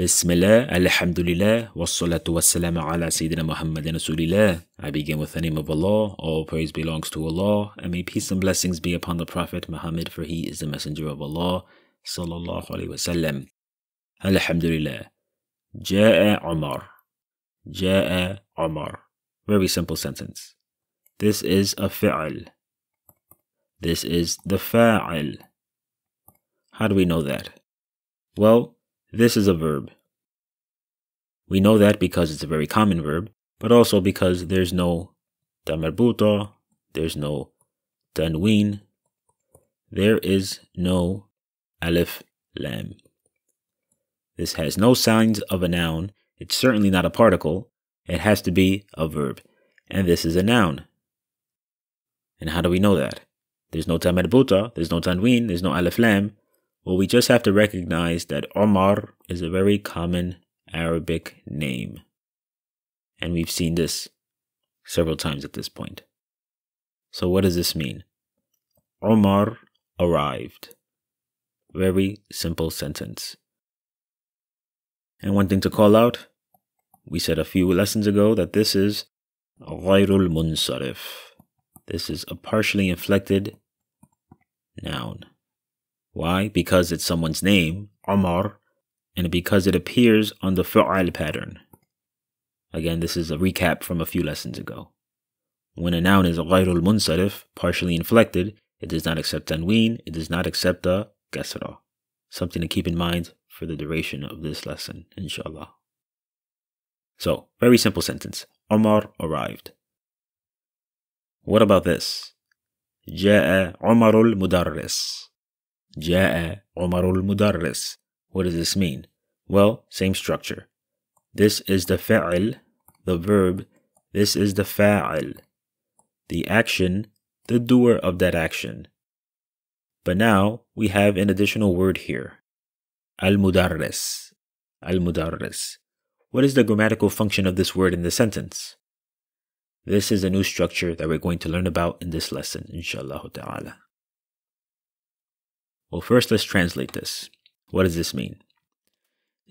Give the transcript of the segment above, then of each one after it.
بسم الله, Alhamdulillah, wassalatu wassalamu ala Sayyidina Muhammadin Rasulillah. I begin with the name of Allah. All praise belongs to Allah, and may peace and blessings be upon the Prophet Muhammad, for he is the messenger of Allah. Sallallahu Alaihi Wasallam. Alhamdulillah. Ja'a Umar. Ja'a Umar. Very simple sentence. This is a fi'al. This is the fa'il. How do we know that? Well, this is a verb. We know that because it's a very common verb, but also because there's no tamarbuta, there's no tanween, there is no alif lam. This has no signs of a noun. It's certainly not a particle. It has to be a verb. And this is a noun. And how do we know that? There's no tamarbuta, there's no tanween, there's no alif lam. Well, we just have to recognize that Omar is a very common Arabic name. And we've seen this several times at this point. So, what does this mean? Omar arrived. Very simple sentence. And one thing to call out we said a few lessons ago that this is ghayrul munsarif. This is a partially inflected noun. Why? Because it's someone's name, Omar, and because it appears on the fu'al pattern. Again, this is a recap from a few lessons ago. When a noun is ghayrul munsarif, partially inflected, it does not accept tanween, it does not accept the kasra. Something to keep in mind for the duration of this lesson, inshallah. So, very simple sentence. Omar arrived. What about this? جاء عمر المدرس. جاء عمر المدرس. What does this mean? Well, same structure. This is the فعل, the verb. This is the فاعل, the action, the doer of that action. But now we have an additional word here. Al-mudarris. Al-mudarris. What is the grammatical function of this word in the sentence? This is a new structure that we're going to learn about in this lesson, inshallah ta'ala. Well, first let's translate this. What does this mean?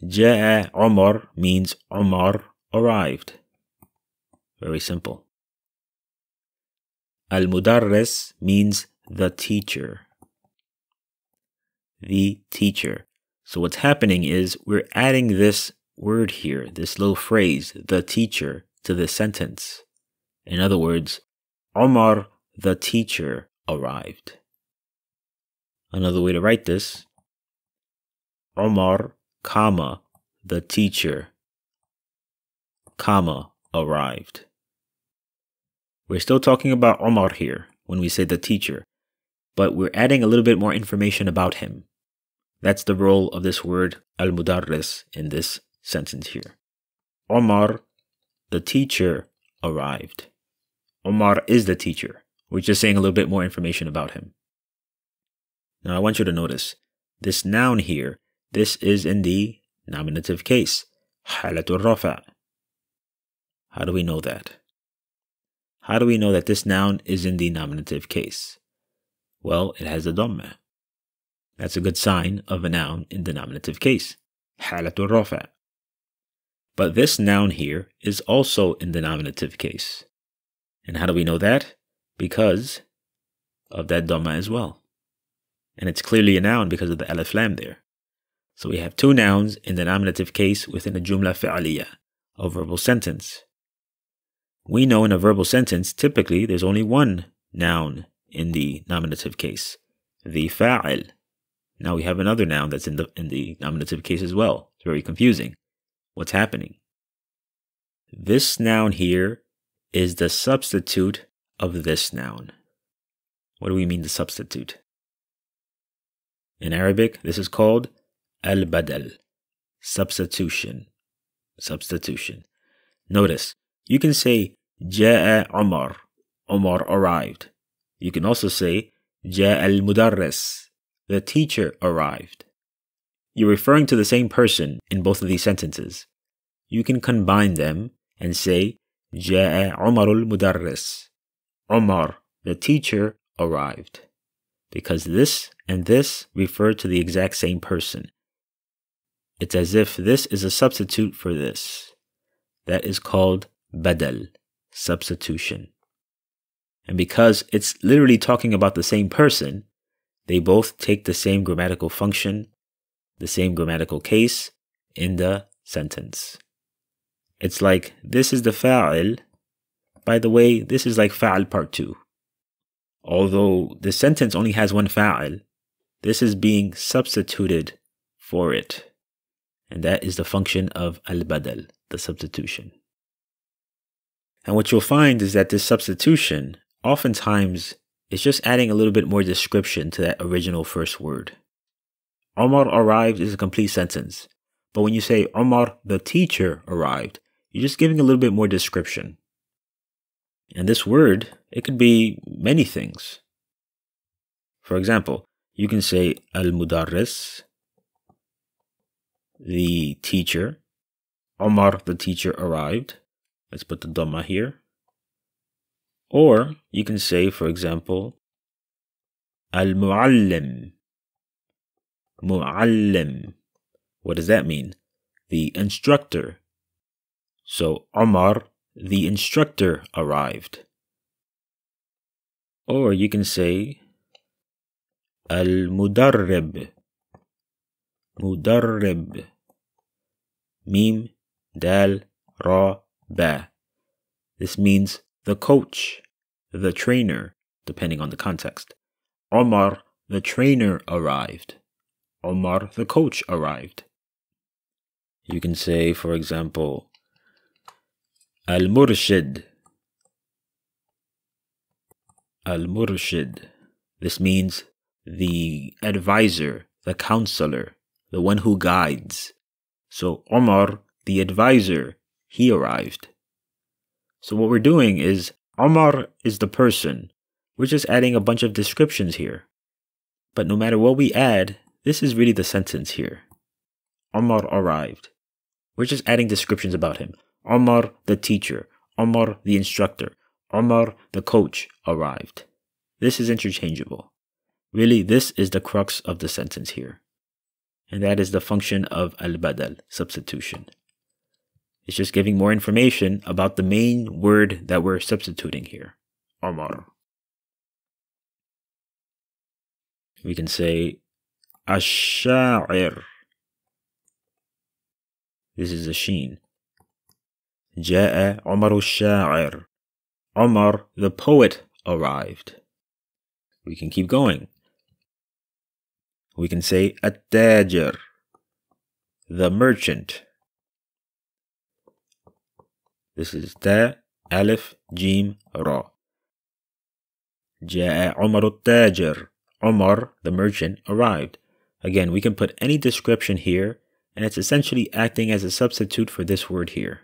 Ja'a Omar means Omar arrived. Very simple. Al Mudarris means the teacher. The teacher. So what's happening is we're adding this word here, this little phrase, the teacher, to the sentence. In other words, Omar, the teacher, arrived. Another way to write this Omar, comma, the teacher, comma, arrived. We're still talking about Omar here when we say the teacher, but we're adding a little bit more information about him. That's the role of this word al-mudarris in this sentence here. Omar, the teacher, arrived. Omar is the teacher. We're just saying a little bit more information about him. Now I want you to notice this noun here, this is in the nominative case. How do we know that? How do we know that this noun is in the nominative case? Well, it has a dhamma. That's a good sign of a noun in the nominative case. But this noun here is also in the nominative case. And how do we know that? Because of that dhamma as well and it's clearly a noun because of the alif lam there. So we have two nouns in the nominative case within a jumla fi'aliyah, a verbal sentence. We know in a verbal sentence, typically there's only one noun in the nominative case, the fa'il. Now we have another noun that's in the in the nominative case as well. It's very confusing. What's happening? This noun here is the substitute of this noun. What do we mean the substitute? In Arabic, this is called al-badal, substitution. Substitution. Notice, you can say Ja'a Umar, Umar arrived. You can also say Ja'a al-mudarris, the teacher arrived. You're referring to the same person in both of these sentences. You can combine them and say Ja'a Umar al-mudarris. Umar, the teacher, arrived because this and this refer to the exact same person. It's as if this is a substitute for this. That is called badal, substitution. And because it's literally talking about the same person, they both take the same grammatical function, the same grammatical case in the sentence. It's like this is the fa'il. By the way, this is like fa'il part 2. Although the sentence only has one fa'il, this is being substituted for it. And that is the function of al-badal, the substitution. And what you'll find is that this substitution oftentimes is just adding a little bit more description to that original first word. Omar arrived is a complete sentence. But when you say Omar the teacher arrived, you're just giving a little bit more description. And this word, it could be many things. For example, you can say Al Mudarris, the teacher. Omar, the teacher, arrived. Let's put the Dhamma here. Or you can say, for example, Al Muallim. Muallim. What does that mean? The instructor. So Omar, the instructor, arrived. Or you can say Al Mudarrib. Mudarrib. Mim, Dal, Ra, Ba. This means the coach, the trainer, depending on the context. Omar, the trainer, arrived. Omar, the coach, arrived. You can say, for example, Al Murshid. Al Murshid. This means the advisor, the counselor, the one who guides. So Omar, the advisor, he arrived. So what we're doing is Omar is the person. We're just adding a bunch of descriptions here. But no matter what we add, this is really the sentence here. Omar arrived. We're just adding descriptions about him. Omar, the teacher. Omar, the instructor. Omar, the coach, arrived. This is interchangeable. Really, this is the crux of the sentence here. And that is the function of al-badal, substitution. It's just giving more information about the main word that we're substituting here, Omar. We can say Ash-sha'ir. This is a sheen. جاء عمر الشاعر. Omar the poet arrived. We can keep going. We can say At-Tajir, the merchant. This is Ta, Alif, Jim, Ra. Ja'a Omar, al-Tajir. The merchant, arrived. Again, we can put any description here, and it's essentially acting as a substitute for this word here.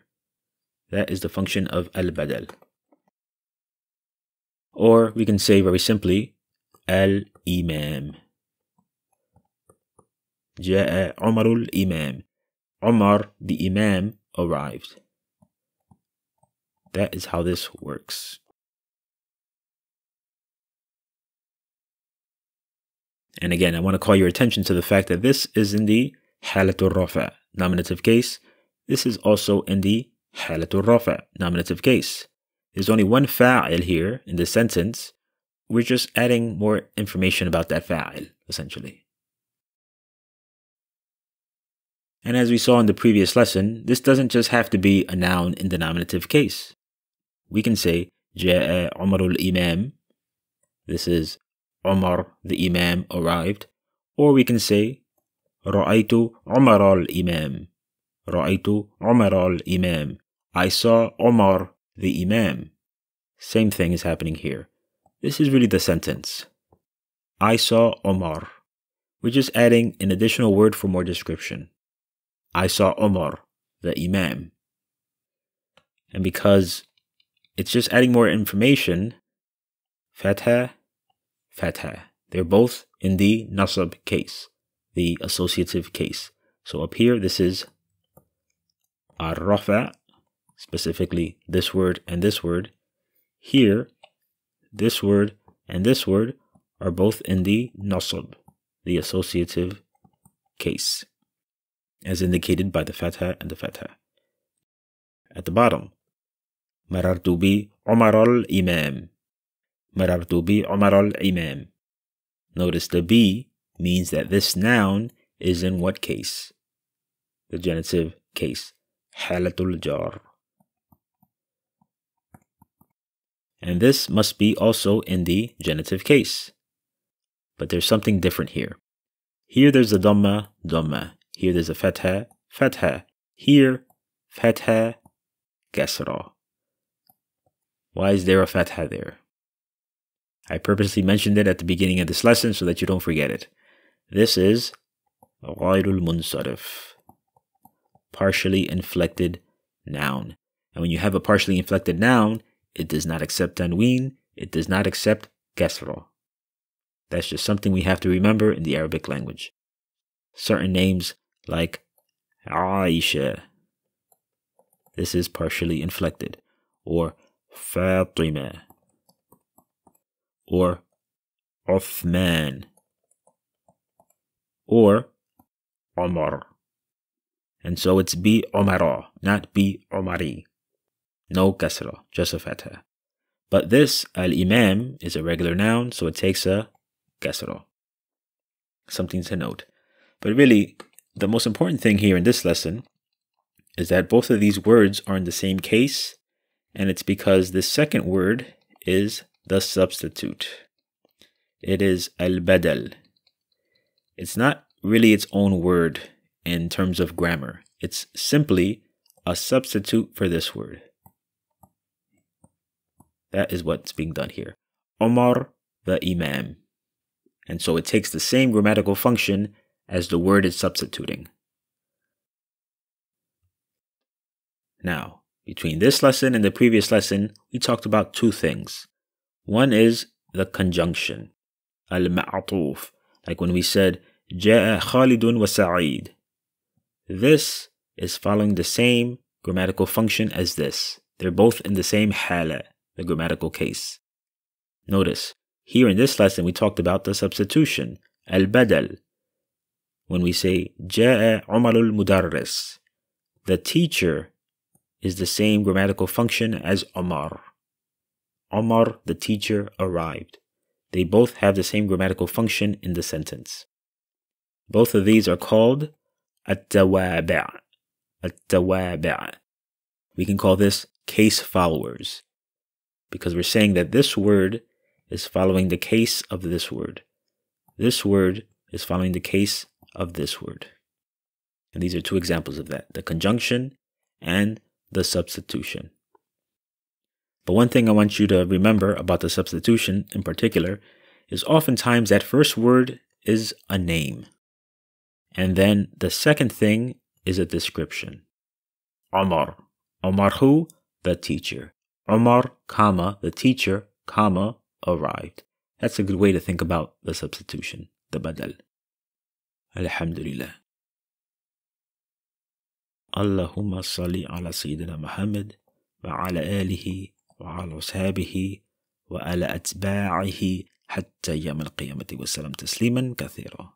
That is the function of al-badal. Or we can say very simply, al-imam. جاء عمر الإمام. Omar, the Imam, arrived. That is how this works. And again, I want to call your attention to the fact that this is in the halatul rafa, nominative case. This is also in the halatul rafa, nominative case. There's only one fa'il here in this sentence. We're just adding more information about that fa'il, essentially. And as we saw in the previous lesson, this doesn't just have to be a noun in the nominative case. We can say, جاء عمر الإمام. This is Omar the Imam arrived, or we can say رأيت عمر الإمام رأيت عمر الإمام I saw Omar the Imam. Same thing is happening here. This is really the sentence. I saw Omar. We're just adding an additional word for more description. I saw Omar, the Imam. And because it's just adding more information, Fatha fatha. They're both in the nasab case, the accusative case. So up here, this is ar-rafa, specifically this word and this word. Here, this word and this word are both in the nasab, the accusative case, as indicated by the fatha and the fatha. At the bottom, مررت al imam, الإمام مررت بي عمر الإمام Notice the be means that this noun is in what case? The genitive case. حالة الجار And this must be also in the genitive case. But there's something different here. Here there's a dhamma, dhamma. Here there's a fatha, fatha. Here, fatha, kasra. Why is there a fatha there? I purposely mentioned it at the beginning of this lesson so that you don't forget it. This is ghayrul munsarif, partially inflected noun. And when you have a partially inflected noun, it does not accept tanween, it does not accept kasra. That's just something we have to remember in the Arabic language. Certain names like Aisha, this is partially inflected, or Fatima, or Uthman, or Omar. And so it's bi Omara, not bi Omari. No kasra, just a fatha. But this al-imam is a regular noun, so it takes a kasra. Something to note. But really, the most important thing here in this lesson is that both of these words are in the same case, and it's because the second word is the substitute. It is al-badal. It's not really its own word in terms of grammar. It's simply a substitute for this word. That is what's being done here. Omar, the Imam. And so it takes the same grammatical function as the word is substituting. Now, between this lesson and the previous lesson, we talked about two things. One is the conjunction, al-ma'atuf, like when we said, جاء خالد وسعيد. This is following the same grammatical function as this. They're both in the same hala, the grammatical case. Notice, here in this lesson, we talked about the substitution, al-badal, when we say ja'a umarul mudarris. The teacher is the same grammatical function as Omar. Omar, the teacher, arrived. They both have the same grammatical function in the sentence. Both of these are called at-tawabi'. At-tawabi'. We can call this case followers because we're saying that this word is following the case of this word. This word is following the case of this word. And these are two examples of that the conjunction and the substitution. But one thing I want you to remember about the substitution in particular is oftentimes that first word is a name. And then the second thing is a description. Omar. Omar who? The teacher. Omar, comma, the teacher, comma, arrived. That's a good way to think about the substitution, the badal. Alhamdulillah. اللهم صل على سيدنا محمد وعلى آله وعلى أصحابه وعلى أتباعه حتى يوم القيامة وسلم تسليما كثيرا